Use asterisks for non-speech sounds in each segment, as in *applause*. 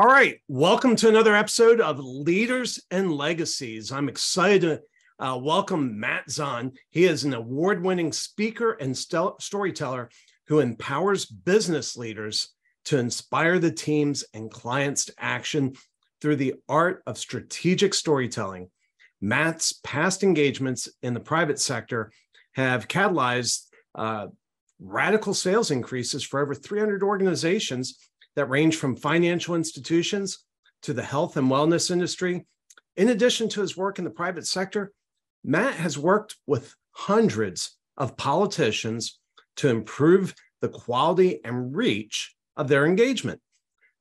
All right, welcome to another episode of Leaders and Legacies. I'm excited to uh, welcome Matt Zaun. He is an award winning speaker and st- storyteller who empowers business leaders to inspire the teams and clients to action through the art of strategic storytelling. Matt's past engagements in the private sector have catalyzed uh, radical sales increases for over 300 organizations that range from financial institutions to the health and wellness industry. In addition to his work in the private sector, Matt has worked with hundreds of politicians to improve the quality and reach of their engagement.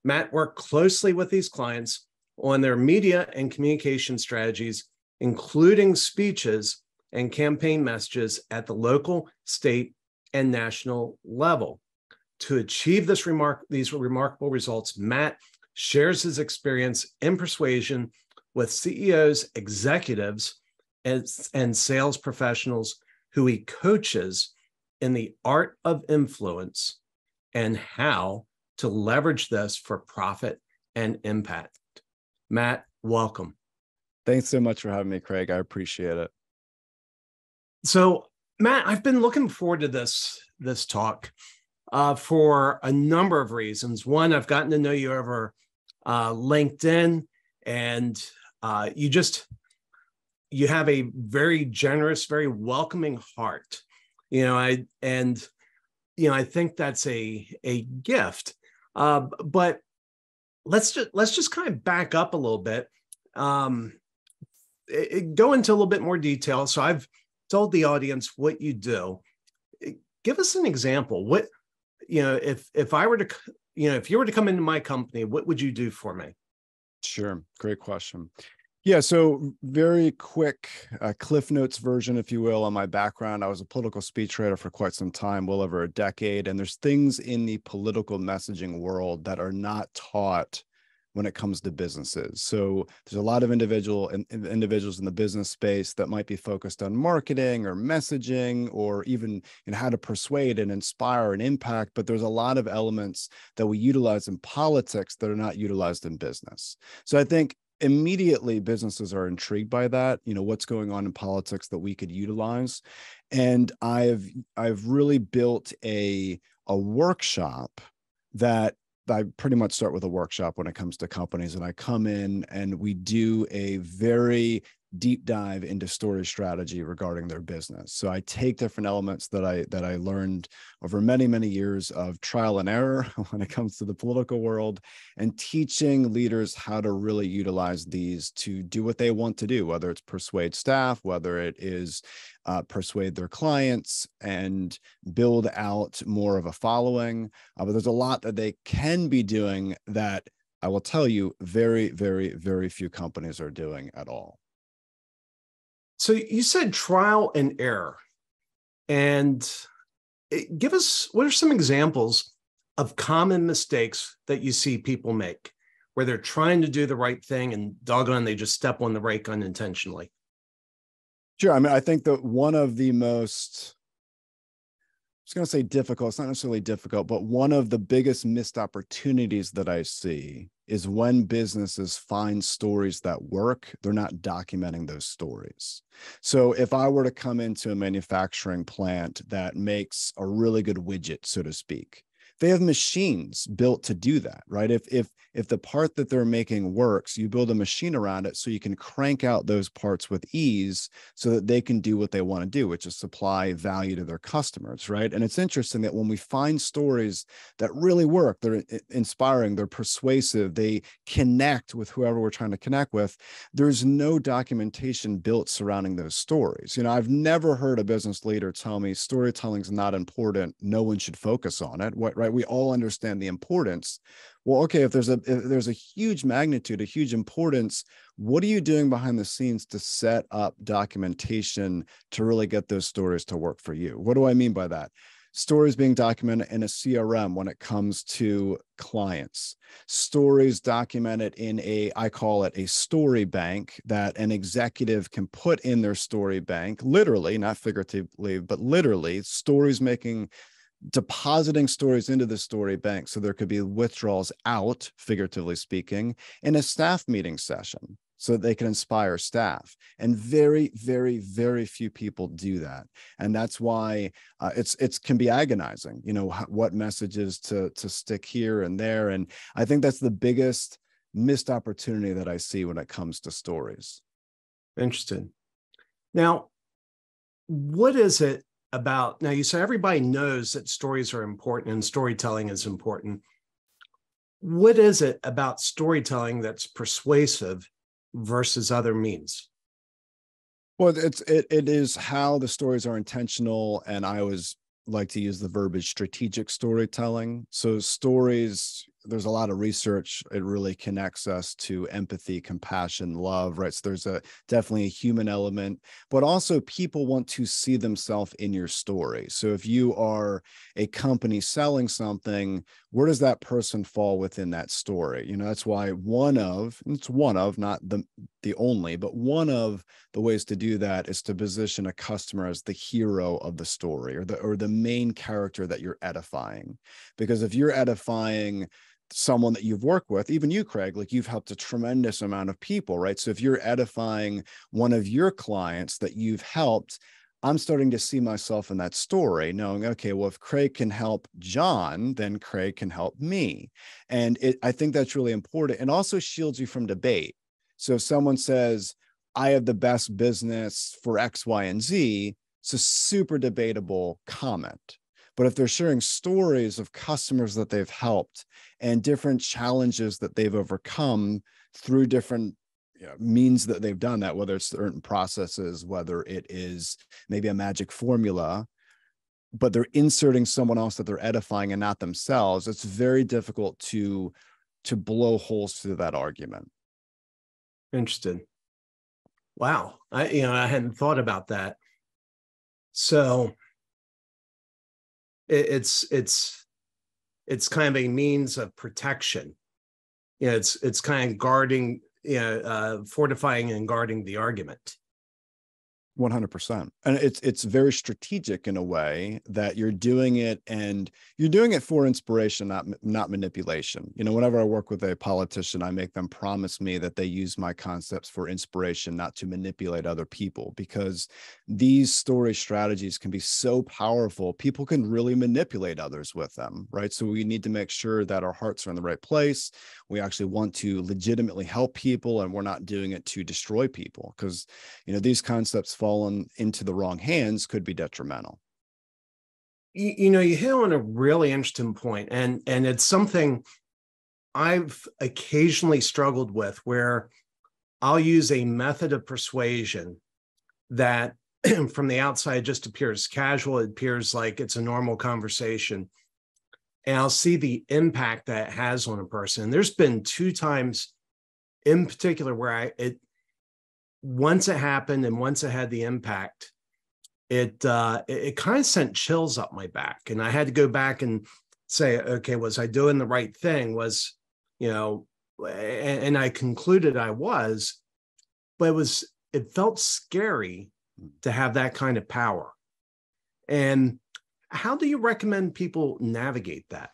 Matt worked closely with these clients on their media and communication strategies, including speeches and campaign messages at the local, state, and national level. To achieve this remark, these remarkable results, Matt shares his experience in persuasion with CEOs, executives, and, and sales professionals who he coaches in the art of influence and how to leverage this for profit and impact. Matt, welcome. Thanks so much for having me, Craig. I appreciate it. So, Matt, I've been looking forward to this this talk uh, for a number of reasons. One, I've gotten to know you over uh, LinkedIn, and uh, you just you have a very generous, very welcoming heart. You know, I and you know I think that's a a gift. Uh, but let's just let's just kind of back up a little bit. Um, it, it, go into a little bit more detail. So I've told the audience what you do. Give us an example. What you know, if if I were to, you know, if you were to come into my company, what would you do for me? Sure, great question. Yeah, so very quick uh, Cliff Notes version, if you will, on my background. I was a political speechwriter for quite some time, well over a decade. And there's things in the political messaging world that are not taught when it comes to businesses. So there's a lot of individual in, individuals in the business space that might be focused on marketing or messaging or even in how to persuade and inspire and impact. But there's a lot of elements that we utilize in politics that are not utilized in business. So I think immediately businesses are intrigued by that you know what's going on in politics that we could utilize and i've i've really built a a workshop that I pretty much start with a workshop when it comes to companies, and I come in and we do a very deep dive into story strategy regarding their business. So I take different elements that I that I learned over many many years of trial and error *laughs* when it comes to the political world and teaching leaders how to really utilize these to do what they want to do whether it's persuade staff, whether it is uh, persuade their clients and build out more of a following. Uh, but there's a lot that they can be doing that I will tell you very very very few companies are doing at all. So you said trial and error. And eh, give us what are some examples of common mistakes that you see people make where they're trying to do the right thing and doggone they just step on the brake unintentionally? Sure. I mean, I think that one of the most I was going to say difficult. It's not necessarily difficult, but one of the biggest missed opportunities that I see is when businesses find stories that work, they're not documenting those stories. So if I were to come into a manufacturing plant that makes a really good widget, so to speak, they have machines built to do that right if if if the part that they're making works you build a machine around it so you can crank out those parts with ease so that they can do what they want to do which is supply value to their customers right? And it's interesting that when we find stories that really work they're inspiring they're persuasive they connect with whoever we're trying to connect with there's no documentation built surrounding those stories. You know i've never heard a business leader tell me storytelling is not important. No one should focus on it. What right? We all understand the importance well okay if there's a if there's a huge magnitude a huge importance what are you doing behind the scenes to set up documentation to really get those stories to work for you? What do i mean by that? Stories being documented in a crm when it comes to clients. Stories documented in a i call it a story bank that an executive can put in their story bank literally not figuratively but literally stories making depositing stories into the story bank so there could be withdrawals out, figuratively speaking, in a staff meeting session so that they can inspire staff. And very, very, very few people do that. And that's why uh, it's it's can be agonizing, you know, what messages to to stick here and there. And I think that's the biggest missed opportunity that I see when it comes to stories. Interesting. Now, what is it about now you say everybody knows that stories are important and storytelling is important. What is it about storytelling that's persuasive versus other means? Well it's it, it is how the stories are intentional and i always like to use the verbiage strategic storytelling. So stories there's a lot of research it really connects us to empathy compassion love right? So there's a definitely a human element but also people want to see themselves in your story. So if you are a company selling something where does that person fall within that story? You know that's why one of it's one of not the the only but one of the ways to do that is to position a customer as the hero of the story or the or the main character that you're edifying. Because if you're edifying someone that you've worked with, even you, Craig, like you've helped a tremendous amount of people, right? So if you're edifying one of your clients that you've helped, I'm starting to see myself in that story, knowing, okay, well, if Craig can help John, then Craig can help me. And it, I think that's really important. And also shields you from debate. So if someone says, I have the best business for X, Y, and Z, it's a super debatable comment. But if they're sharing stories of customers that they've helped and different challenges that they've overcome through different you know, means that they've done that, whether it's certain processes, whether it is maybe a magic formula, but they're inserting someone else that they're edifying and not themselves, it's very difficult to to blow holes through that argument. Interesting. Wow. I you know, I hadn't thought about that. So it, it's it's it's kind of a means of protection. You know, it's it's kind of guarding, you know, uh, fortifying and guarding the argument. 100% and it's it's very strategic in a way that you're doing it and you're doing it for inspiration not not manipulation. You know whenever i work with a politician i make them promise me that they use my concepts for inspiration not to manipulate other people because these story strategies can be so powerful people can really manipulate others with them right? So we need to make sure that our hearts are in the right place. We actually want to legitimately help people and we're not doing it to destroy people because you know these concepts fall fallen into the wrong hands could be detrimental. You, you know, you hit on a really interesting point, and and it's something I've occasionally struggled with, where I'll use a method of persuasion that *clears throat* from the outside just appears casual. It appears like it's a normal conversation. And I'll see the impact that has on a person. And there's been two times in particular where I it once it happened and once it had the impact, it uh, it, it kind of sent chills up my back, and I had to go back and say, okay, was I doing the right thing? Was you know, and, and I concluded I was, but it was it felt scary to have that kind of power. And how do you recommend people navigate that?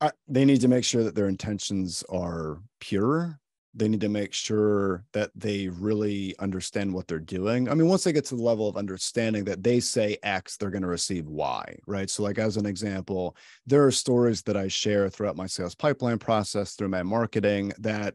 Uh, they need to make sure that their intentions are pure they need to make sure that they really understand what they're doing. I mean, once they get to the level of understanding that they say X, they're going to receive Y, right? So, like as an example, there are stories that I share throughout my sales pipeline process, through my marketing, that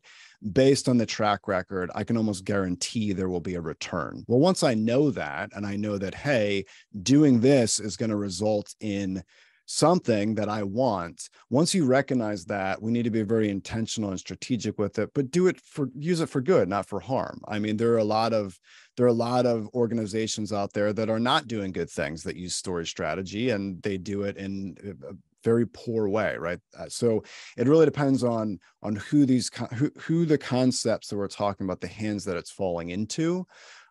based on the track record, I can almost guarantee there will be a return. Well, once I know that, and I know that, hey, doing this is going to result in something that I want. Once you recognize that, we need to be very intentional and strategic with it, but do it for use it for good, not for harm. I mean, there are a lot of there are a lot of organizations out there that are not doing good things that use story strategy and they do it in a very poor way right uh, so it really depends on on who these who, who the concepts that we're talking about the hands that it's falling into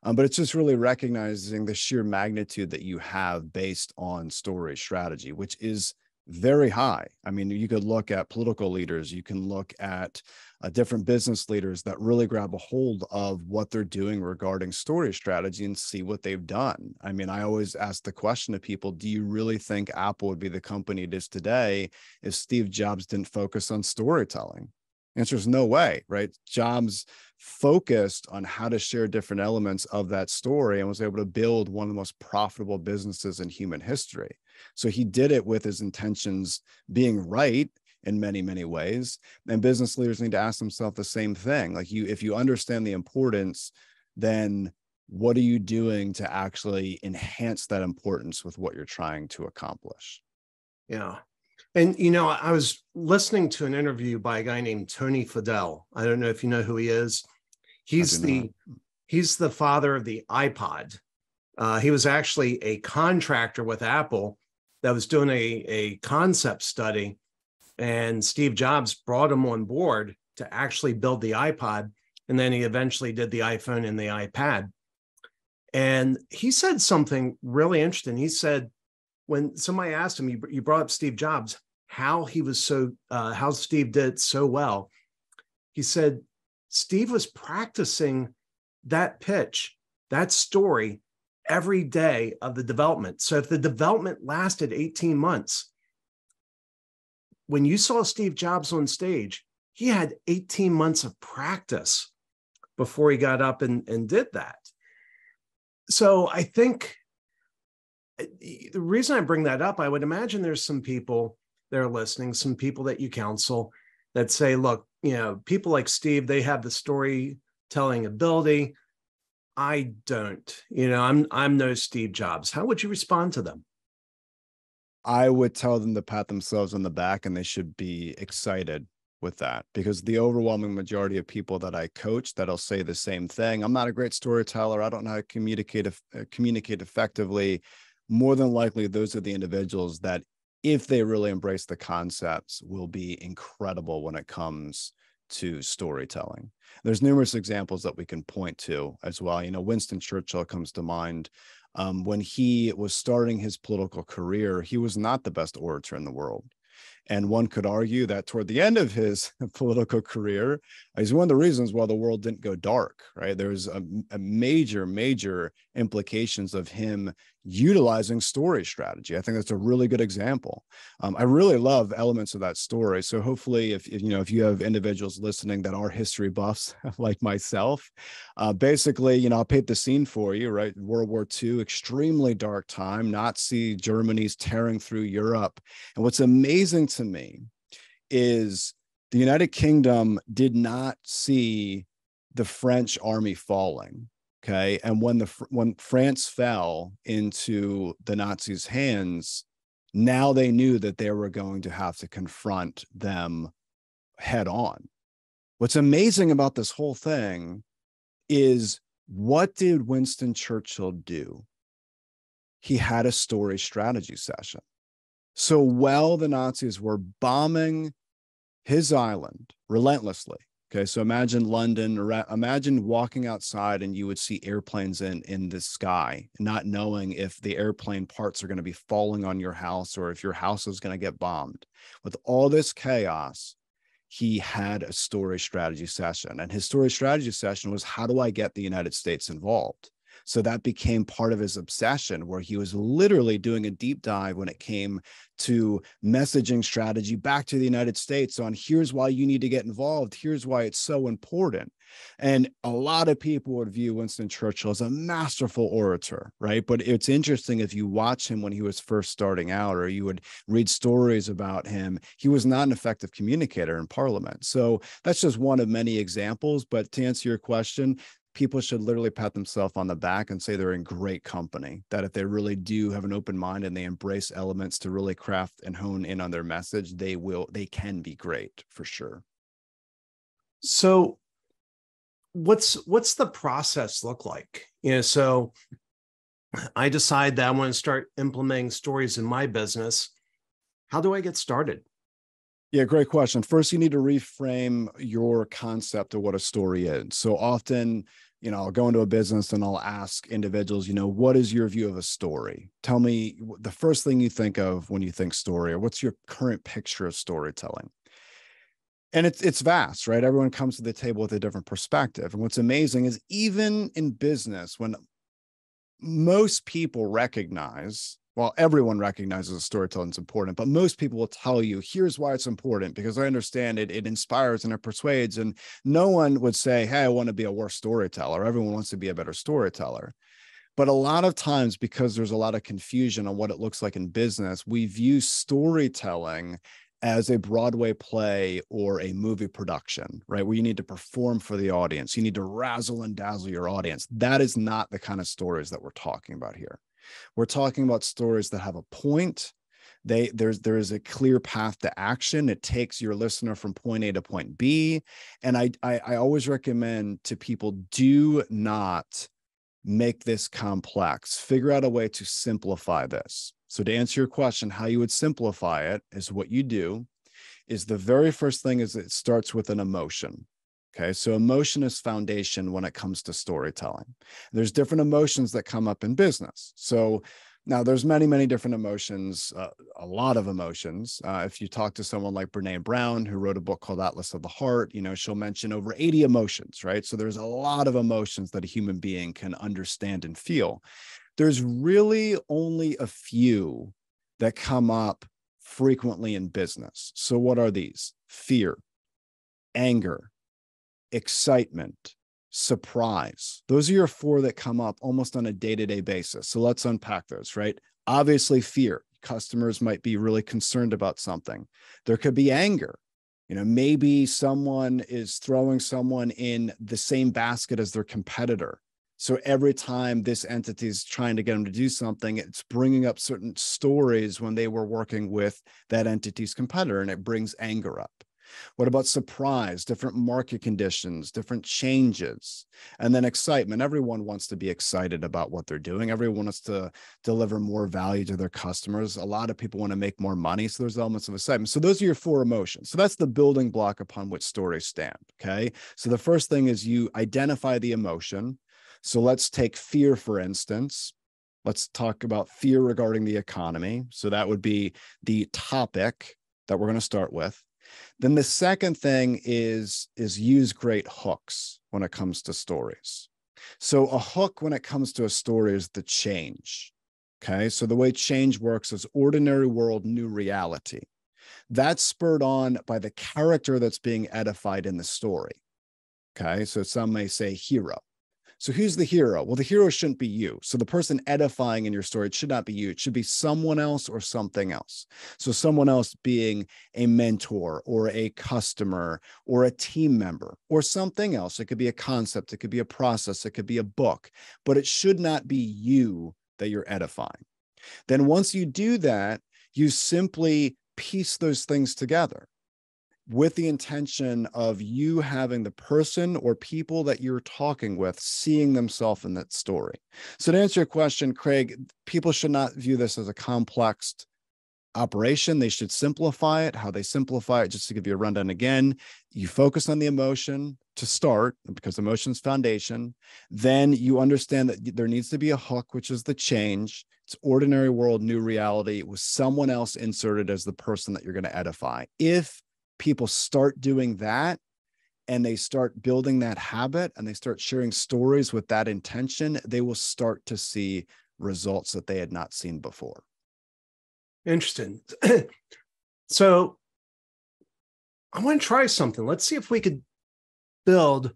um, but it's just really recognizing the sheer magnitude that you have based on story strategy, which is very high. I mean, you could look at political leaders, you can look at uh, different business leaders that really grab a hold of what they're doing regarding story strategy and see what they've done. I mean, I always ask the question to people do you really think Apple would be the company it is today if Steve Jobs didn't focus on storytelling? Answer is no way, right? Jobs focused on how to share different elements of that story and was able to build one of the most profitable businesses in human history. So he did it with his intentions being right in many many ways and business leaders need to ask themselves the same thing like you if you understand the importance then what are you doing to actually enhance that importance with what you're trying to accomplish yeah and you know i was listening to an interview by a guy named tony fadell i don't know if you know who he is he's the he's the father of the ipod uh, he was actually a contractor with apple that was doing a, a concept study and Steve Jobs brought him on board to actually build the iPod. And then he eventually did the iPhone and the iPad. And he said something really interesting. He said, when somebody asked him, you, you, brought up Steve Jobs, how he was so, uh, how Steve did so well. He said, Steve was practicing that pitch, that story every day of the development. So if the development lasted 18 months, when you saw Steve Jobs on stage, he had 18 months of practice before he got up and, and did that. So I think eh, the reason I bring that up, I would imagine there's some people that are listening, some people that you counsel that say, look, you know, people like Steve, they have the storytelling ability. I don't, you know, I'm I'm no Steve Jobs. How would you respond to them? I would tell them to pat themselves on the back and they should be excited with that because the overwhelming majority of people that I coach that'll say the same thing. I'm not a great storyteller. I don't know how to communicate communicate effectively. More than likely, those are the individuals that, if they really embrace the concepts, will be incredible when it comes to storytelling. There's numerous examples that we can point to as well. You know, Winston Churchill comes to mind um, when he was starting his political career, he was not the best orator in the world. And one could argue that toward the end of his *laughs* political career, is one of the reasons why the world didn't go dark, right? There's a, a, major, major implications of him utilizing story strategy. I think that's a really good example. Um, I really love elements of that story. So hopefully, if, if, you know if you have individuals listening that are history buffs *laughs* like myself, uh, basically, you know, I'll paint the scene for you. Right, World War II, extremely dark time. Nazi Germany's tearing through Europe, and what's amazing to me is the United Kingdom did not see the French army falling. Okay. And when the when France fell into the Nazis' hands, now they knew that they were going to have to confront them head on. What's amazing about this whole thing is what did Winston Churchill do? He had a story strategy session. So while the Nazis were bombing his island relentlessly. Okay, so imagine London, imagine walking outside and you would see airplanes in in the sky, not knowing if the airplane parts are going to be falling on your house or if your house is going to get bombed. With all this chaos, he had a story strategy session, and his story strategy session was how do I get the United States involved? So that became part of his obsession, where he was literally doing a deep dive when it came to messaging strategy back to the United States on here's why you need to get involved, here's why it's so important. And a lot of people would view Winston Churchill as a masterful orator, right? But it's interesting if you watch him when he was first starting out, or you would read stories about him, he was not an effective communicator in Parliament. So that's just one of many examples. But to answer your question, people should literally pat themselves on the back and say they're in great company. That if they really do have an open mind and they embrace elements to really craft and hone in on their message, they will, they can be great for sure. So what's what's the process look like? You know, so I decide that I want to start implementing stories in my business. How do I get started? Yeah, great question. First, you need to reframe your concept of what a story is. So often, you know, I'll go into a business and I'll ask individuals, you know, what is your view of a story? Tell me the first thing you think of when you think story, or what's your current picture of storytelling? And it's it's vast, right? Everyone comes to the table with a different perspective. And what's amazing is even in business, when most people recognize well, everyone recognizes storytelling is important, but most people will tell you, here's why it's important because I understand it, it inspires and it persuades. And no one would say, hey, I want to be a worse storyteller. Everyone wants to be a better storyteller. But a lot of times, because there's a lot of confusion on what it looks like in business, we view storytelling as a Broadway play or a movie production, right? Where you need to perform for the audience, you need to razzle and dazzle your audience. That is not the kind of stories that we're talking about here. We're talking about stories that have a point. They there's there is a clear path to action. It takes your listener from point A to point B. And I I, I always recommend to people do not make this complex. Figure out a way to simplify this. So to answer your question, how you would simplify it is what you do is the very first thing is it starts with an emotion. Okay, so emotion is foundation when it comes to storytelling. There's different emotions that come up in business. So now there's many, many different emotions, uh, a lot of emotions. Uh, if you talk to someone like Brene Brown, who wrote a book called Atlas of the Heart, you know, she'll mention over 80 emotions, right? So there's a lot of emotions that a human being can understand and feel. There's really only a few that come up frequently in business. So what are these? Fear, anger, excitement, surprise. Those are your four that come up almost on a day to day basis. So let's unpack those, right? Obviously, fear. Customers might be really concerned about something. There could be anger. You know, maybe someone is throwing someone in the same basket as their competitor. So every time this entity is trying to get them to do something, it's bringing up certain stories when they were working with that entity's competitor, and it brings anger up. What about surprise, different market conditions, different changes, and then excitement? Everyone wants to be excited about what they're doing. Everyone wants to deliver more value to their customers. A lot of people want to make more money. So there's elements of excitement. So those are your four emotions. So that's the building block upon which stories stand. Okay. So the first thing is you identify the emotion. So let's take fear, for instance. Let's talk about fear regarding the economy. So that would be the topic that we're going to start with. Then the second thing is is use great hooks when it comes to stories. So a hook when it comes to a story is the change. Okay? So the way change works is ordinary world new reality. That's spurred on by the character that's being edified in the story. Okay? So some may say hero. So who's the hero? Well, the hero shouldn't be you. So the person edifying in your story, it should not be you. It should be someone else or something else. So someone else being a mentor or a customer or a team member or something else. It could be a concept, it could be a process, it could be a book, but it should not be you that you're edifying. Then once you do that, you simply piece those things together with the intention of you having the person or people that you're talking with seeing themselves in that story. So, to answer your question, Craig, people should not view this as a complex operation. They should simplify it. How they simplify it, just to give you a rundown again, you focus on the emotion to start because emotion's foundation. Then you understand that there needs to be a hook, which is the change. It's ordinary world, new reality with someone else inserted as the person that you're going to edify. If people start doing that and they start building that habit and they start sharing stories with that intention, they will start to see results that they had not seen before. Interesting. *clears throat* so I want to try something. Let's see if we could build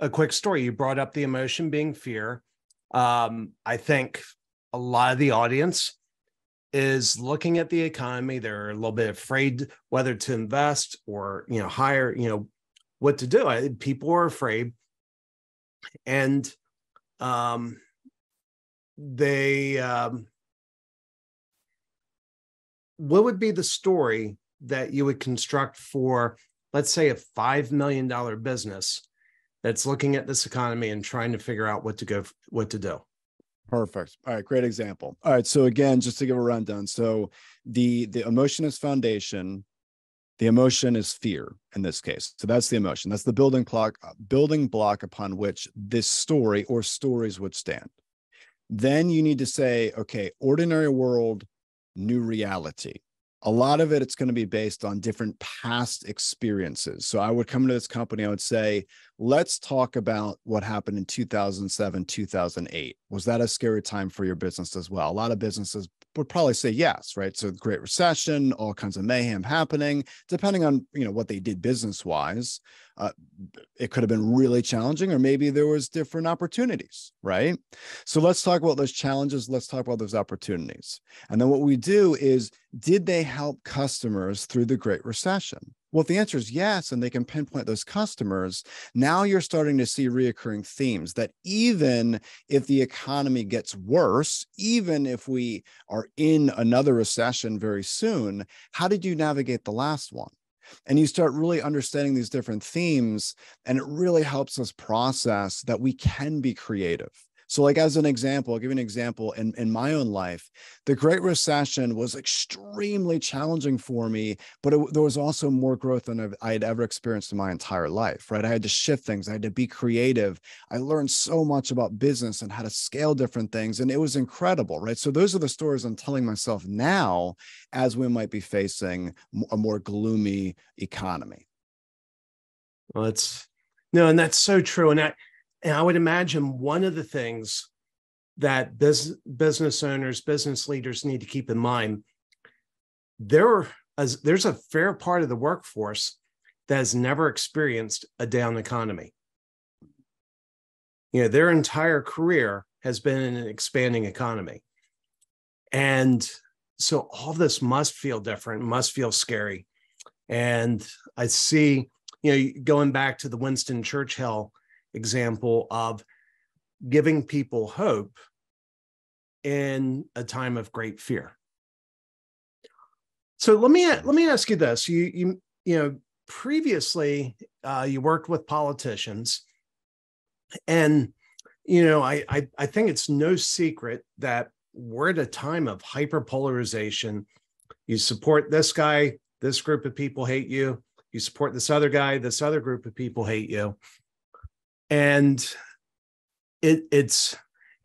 a quick story. You brought up the emotion being fear. Um, I think a lot of the audience is looking at the economy. They're a little bit afraid whether to invest or you know hire you know what to do. I, people are afraid, and um, they um, what would be the story that you would construct for let's say a five million dollar business that's looking at this economy and trying to figure out what to go what to do Perfect. All right, great example. All right, so again, just to give a rundown, so the the emotion is foundation. The emotion is fear in this case. So that's the emotion. That's the building block, uh, building block upon which this story or stories would stand. Then you need to say, okay, ordinary world, new reality a lot of it it's going to be based on different past experiences. So i would come to this company i would say let's talk about what happened in 2007 2008 was that a scary time for your business as well? A lot of businesses would probably say yes right? So great recession all kinds of mayhem happening depending on you know what they did business wise uh, it could have been really challenging or maybe there was different opportunities right? So let's talk about those challenges let's talk about those opportunities. And then what we do is did they help customers through the great recession? Well, if the answer is yes, and they can pinpoint those customers, now you're starting to see reoccurring themes that even if the economy gets worse, even if we are in another recession very soon, how did you navigate the last one? And you start really understanding these different themes and it really helps us process that we can be creative so, like as an example, I'll give you an example in, in my own life. The Great Recession was extremely challenging for me, but it, there was also more growth than I had ever experienced in my entire life, right? I had to shift things, I had to be creative. I learned so much about business and how to scale different things, and it was incredible, right? So, those are the stories I'm telling myself now as we might be facing a more gloomy economy. Well, it's no, and that's so true. And I, and I would imagine one of the things that business, business owners, business leaders need to keep in mind there as there's a fair part of the workforce that has never experienced a down economy. You know, their entire career has been in an expanding economy. And so all this must feel different, must feel scary. And I see, you know, going back to the Winston Churchill example of giving people hope in a time of great fear. So let me let me ask you this: you you you know previously uh, you worked with politicians, and you know I, I I think it's no secret that we're at a time of hyperpolarization. You support this guy, this group of people hate you. You support this other guy, this other group of people hate you and it, it's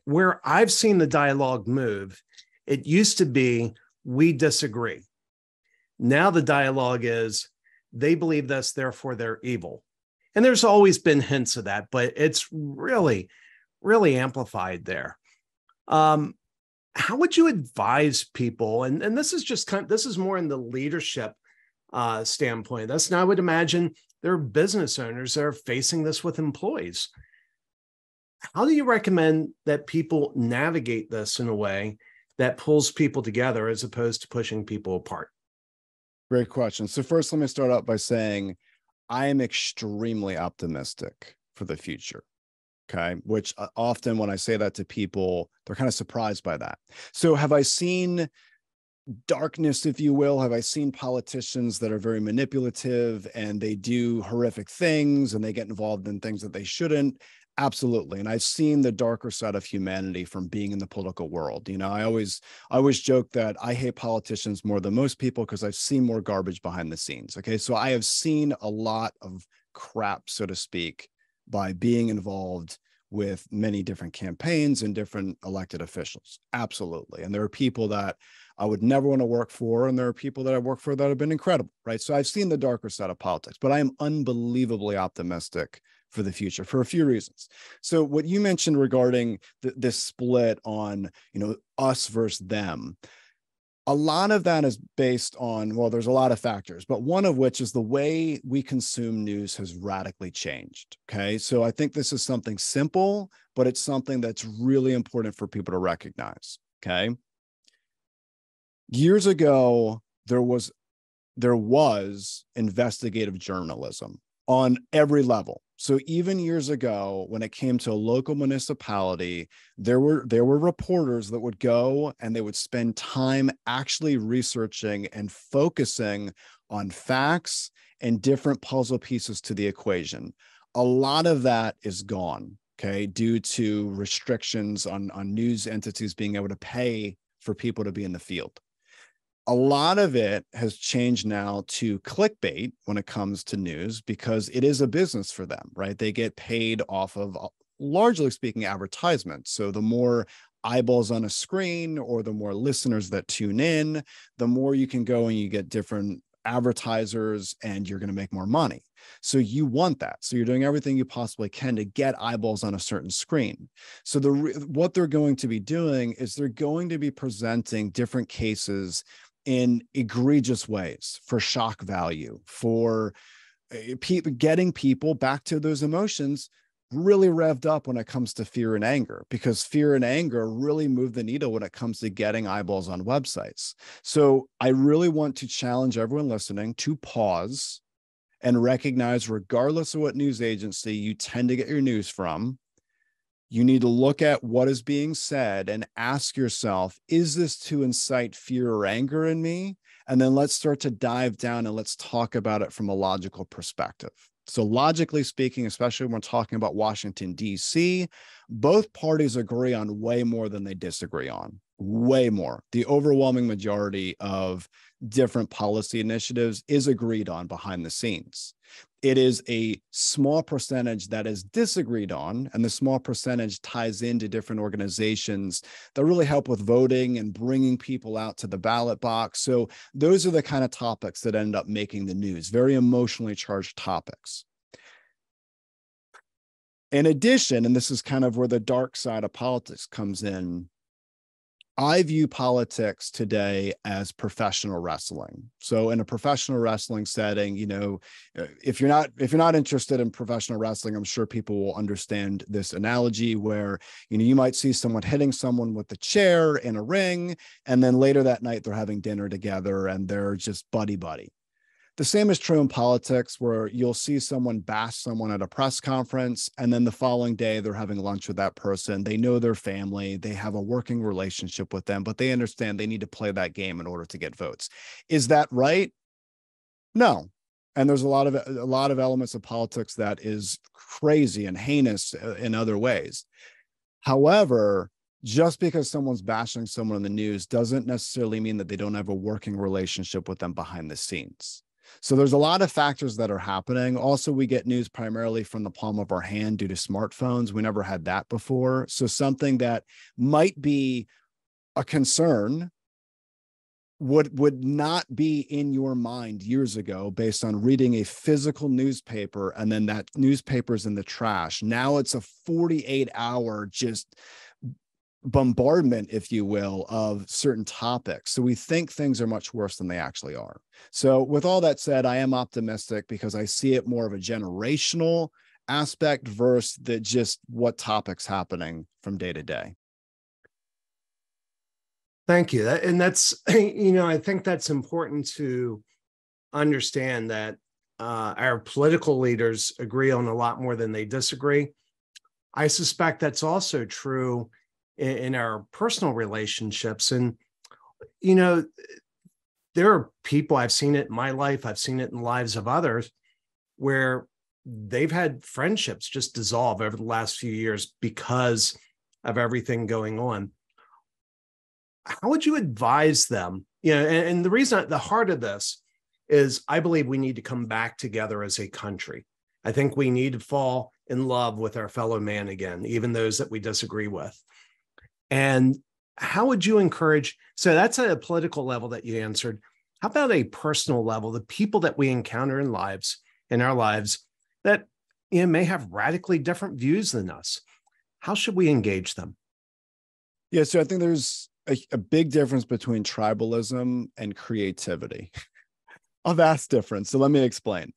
where I've seen the dialogue move. It used to be we disagree. Now the dialogue is they believe this, therefore they're evil. And there's always been hints of that, but it's really, really amplified there. Um, how would you advise people? And, and this is just kind of, this is more in the leadership uh, standpoint. That's now I would imagine there are business owners that are facing this with employees. How do you recommend that people navigate this in a way that pulls people together as opposed to pushing people apart? Great question. So, first, let me start out by saying I am extremely optimistic for the future. Okay. Which uh, often when I say that to people, they're kind of surprised by that. So, have I seen darkness, if you will? Have I seen politicians that are very manipulative and they do horrific things and they get involved in things that they shouldn't? Absolutely. And I've seen the darker side of humanity from being in the political world. You know, I always I always joke that I hate politicians more than most people because I've seen more garbage behind the scenes. Okay. So I have seen a lot of crap, so to speak, by being involved with many different campaigns and different elected officials. Absolutely. And there are people that I would never want to work for. And there are people that I work for that have been incredible, right? So I've seen the darker side of politics, but I am unbelievably optimistic for the future for a few reasons. So what you mentioned regarding this split on, you know, us versus them, a lot of that is based on well there's a lot of factors but one of which is the way we consume news has radically changed okay so i think this is something simple but it's something that's really important for people to recognize okay years ago there was there was investigative journalism on every level. So even years ago when it came to a local municipality there were there were reporters that would go and they would spend time actually researching and focusing on facts and different puzzle pieces to the equation. A lot of that is gone okay due to restrictions on on news entities being able to pay for people to be in the field a lot of it has changed now to clickbait when it comes to news because it is a business for them, right? They get paid off of uh, largely speaking advertisements. So the more eyeballs on a screen or the more listeners that tune in, the more you can go and you get different advertisers and you're going to make more money. So you want that. So you're doing everything you possibly can to get eyeballs on a certain screen. So the what they're going to be doing is they're going to be presenting different cases in egregious ways for shock value, for eh, getting people back to those emotions really revved up when it comes to fear and anger because fear and anger really move the needle when it comes to getting eyeballs on websites. So I really want to challenge everyone listening to pause and recognize, regardless of what news agency you tend to get your news from, you need to look at what is being said and ask yourself, is this to incite fear or anger in me? And then let's start to dive down and let's talk about it from a logical perspective. So, logically speaking, especially when we're talking about Washington, D.C., both parties agree on way more than they disagree on. Way more. The overwhelming majority of different policy initiatives is agreed on behind the scenes. It is a small percentage that is disagreed on, and the small percentage ties into different organizations that really help with voting and bringing people out to the ballot box. So, those are the kind of topics that end up making the news, very emotionally charged topics. In addition, and this is kind of where the dark side of politics comes in, I view politics today as professional wrestling. So in a professional wrestling setting, you know, uh, if you're not if you're not interested in professional wrestling, I'm sure people will understand this analogy where, you know, you might see someone hitting someone with a chair in a ring and then later that night they're having dinner together and they're just buddy buddy. The same is true in politics, where you'll see someone bash someone at a press conference, and then the following day they're having lunch with that person. They know their family, they have a working relationship with them, but they understand they need to play that game in order to get votes. Is that right? No. And there's a lot of a lot of elements of politics that is crazy and heinous uh, in other ways. However, just because someone's bashing someone in the news doesn't necessarily mean that they don't have a working relationship with them behind the scenes. So there's a lot of factors that are happening. Also, we get news primarily from the palm of our hand due to smartphones. We never had that before. So something that might be a concern would would not be in your mind years ago based on reading a physical newspaper and then that newspaper's in the trash now it's a 48 hour just bombardment, if you will, of certain topics. So we think things are much worse than they actually are. So, with all that said, I am optimistic because I see it more of a generational aspect versus the just what topics happening from day to day. Thank you. And that's, *clears throat* you know, I think that's important to understand that uh, our political leaders agree on a lot more than they disagree. I suspect that's also true in, in our personal relationships. And, you know, there are people I've seen it in my life, I've seen it in lives of others where they've had friendships just dissolve over the last few years because of everything going on. How would you advise them? You know, and, and the reason the heart of this is I believe we need to come back together as a country. I think we need to fall in love with our fellow man again, even those that we disagree with. And how would you encourage? So that's at a political level that you answered. How about a personal level? The people that we encounter in lives, in our lives, that you know, may have radically different views than us. How should we engage them? Yeah, so I think there's a, a big difference between tribalism and creativity. *laughs* a vast difference. So let me explain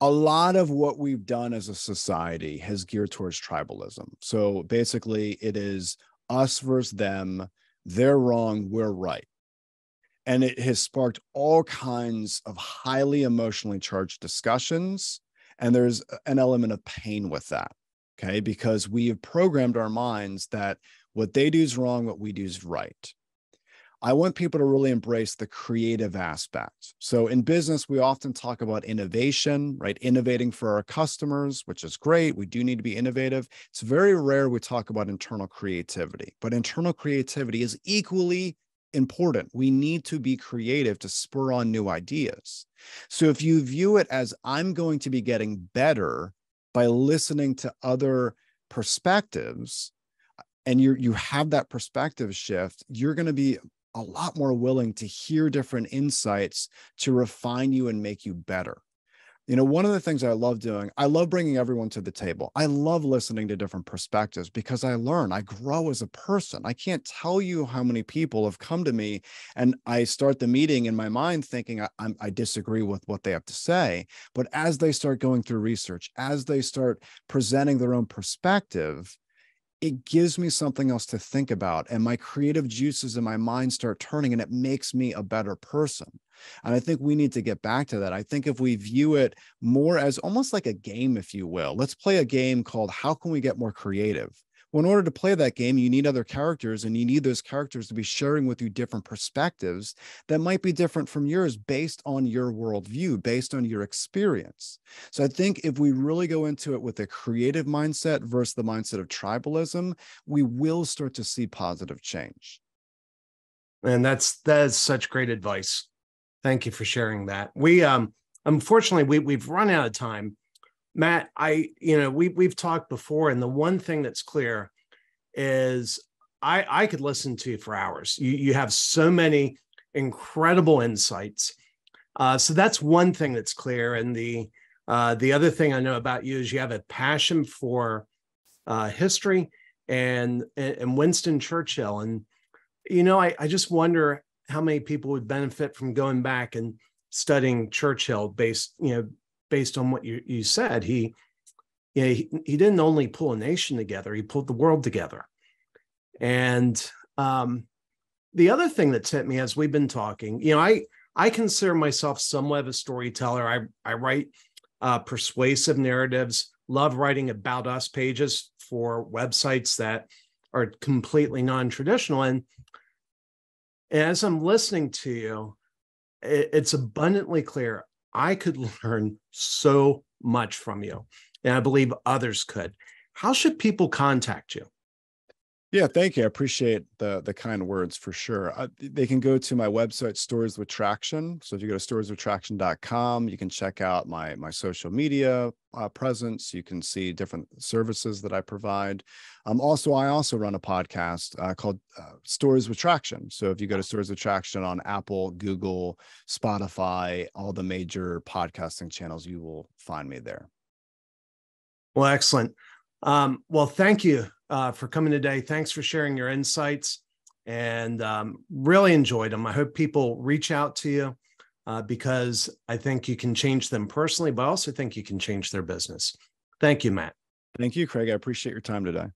a lot of what we've done as a society has geared towards tribalism. So basically, it is us versus them. They're wrong, we're right. And it has sparked all kinds of highly emotionally charged discussions. And there's an element of pain with that. Okay. Because we have programmed our minds that what they do is wrong, what we do is right. I want people to really embrace the creative aspect. So in business, we often talk about innovation, right? Innovating for our customers, which is great. We do need to be innovative. It's very rare we talk about internal creativity, but internal creativity is equally important. We need to be creative to spur on new ideas. So if you view it as I'm going to be getting better by listening to other perspectives and you you have that perspective shift, you're going to be a lot more willing to hear different insights to refine you and make you better. You know one of the things i love doing i love bringing everyone to the table. I love listening to different perspectives because i learn i grow as a person. I can't tell you how many people have come to me and i start the meeting in my mind thinking I, I disagree with what they have to say. But as they start going through research as they start presenting their own perspective it gives me something else to think about and my creative juices in my mind start turning and it makes me a better person and i think we need to get back to that. I think if we view it more as almost like a game if you will. Let's play a game called how can we get more creative well, in order to play that game, you need other characters and you need those characters to be sharing with you different perspectives that might be different from yours based on your worldview, based on your experience. So I think if we really go into it with a creative mindset versus the mindset of tribalism, we will start to see positive change. And that's that is such great advice. Thank you for sharing that. We um unfortunately we we've run out of time. Matt, I, you know, we we've talked before, and the one thing that's clear is I I could listen to you for hours. You you have so many incredible insights. Uh, so that's one thing that's clear. And the uh, the other thing I know about you is you have a passion for uh, history and and Winston Churchill. And you know, I, I just wonder how many people would benefit from going back and studying Churchill based, you know, based on what you, you said, he, you know, he, he didn't only pull a nation together, he pulled the world together. And um, the other thing that's hit me as we've been talking, you know, I, I consider myself somewhat of a storyteller. I, I write uh, persuasive narratives, love writing about us pages for websites that are completely non-traditional. And as I'm listening to you, it, it's abundantly clear I could learn so much from you, and I believe others could. How should people contact you? Yeah, thank you. I appreciate the the kind words for sure. Uh, they can go to my website, Stories with Traction. So if you go to storieswithtraction.com, you can check out my my social media uh, presence. You can see different services that I provide. Um, also, I also run a podcast uh, called uh, Stories with Traction. So if you go to Stories with Traction on Apple, Google, Spotify, all the major podcasting channels, you will find me there. Well, excellent. Um, well, thank you uh, for coming today. Thanks for sharing your insights and um, really enjoyed them. I hope people reach out to you uh, because I think you can change them personally, but I also think you can change their business. Thank you, Matt. Thank you, Craig. I appreciate your time today.